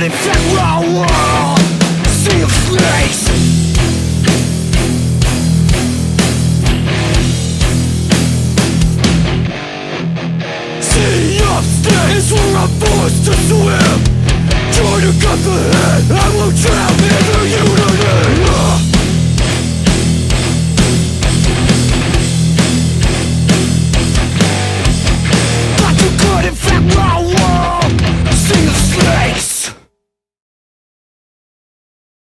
on an empty wall Sea of snakes Sea of snakes where I'm forced to swim. Try to cut the head, I will drown.